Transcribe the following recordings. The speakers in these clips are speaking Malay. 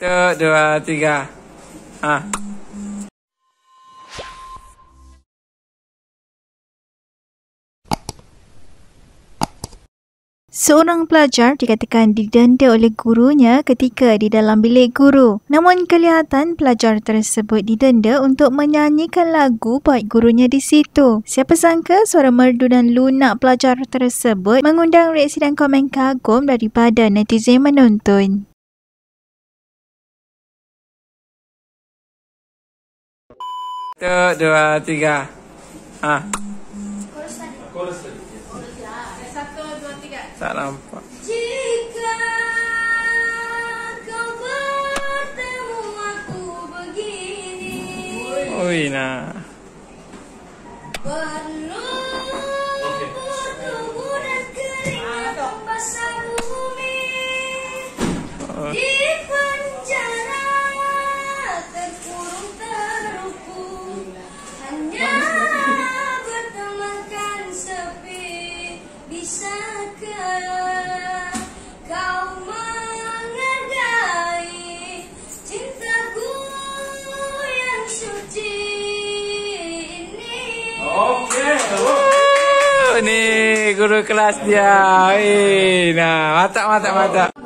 Satu, dua, tiga. Ha. Seorang pelajar dikatakan didenda oleh gurunya ketika di dalam bilik guru. Namun kelihatan pelajar tersebut didenda untuk menyanyikan lagu baik gurunya di situ. Siapa sangka suara merdu dan lunak pelajar tersebut mengundang reaksi dan komen kagum daripada netizen menonton. Satu, dua, tiga. Ha. Tak nampak. Jika kau bertemu aku begini nah. Ni guru kelas dia. Eh, nah, matak, matak, matak.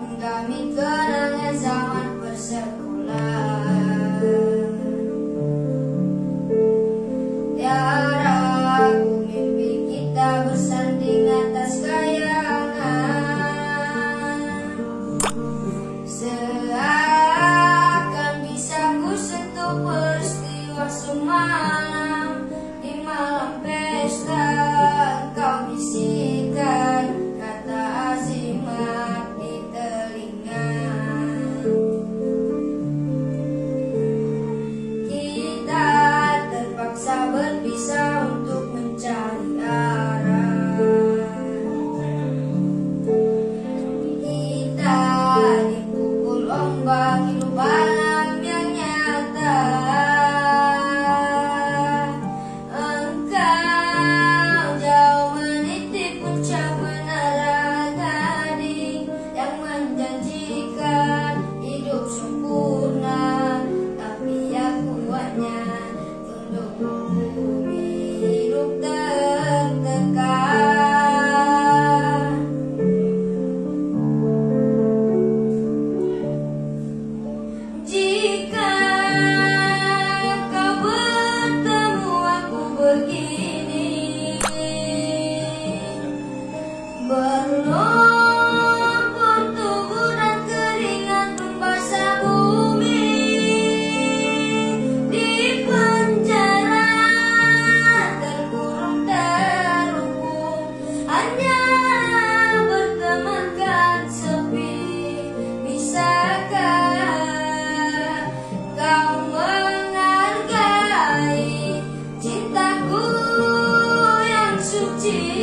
我愿去体。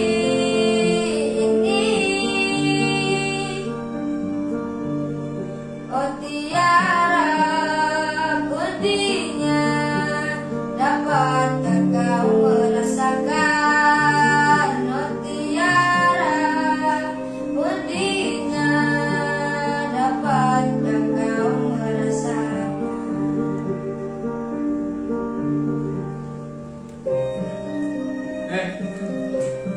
É.